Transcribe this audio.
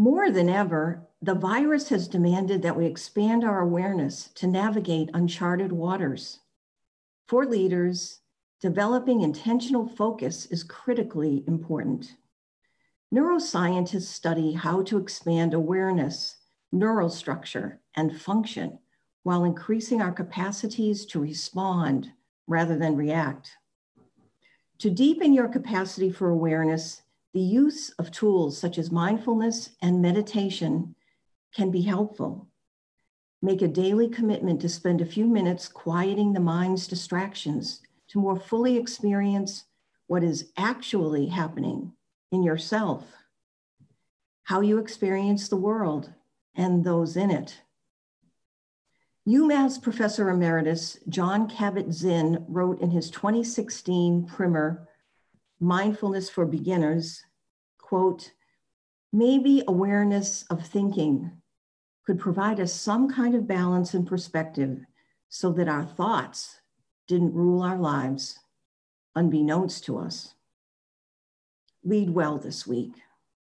More than ever, the virus has demanded that we expand our awareness to navigate uncharted waters. For leaders, developing intentional focus is critically important. Neuroscientists study how to expand awareness, neural structure, and function while increasing our capacities to respond rather than react. To deepen your capacity for awareness, the use of tools such as mindfulness and meditation can be helpful. Make a daily commitment to spend a few minutes quieting the mind's distractions to more fully experience what is actually happening in yourself, how you experience the world and those in it. UMass Professor Emeritus Jon Kabat-Zinn wrote in his 2016 primer, Mindfulness for Beginners, quote, maybe awareness of thinking could provide us some kind of balance and perspective so that our thoughts didn't rule our lives unbeknownst to us. Lead well this week.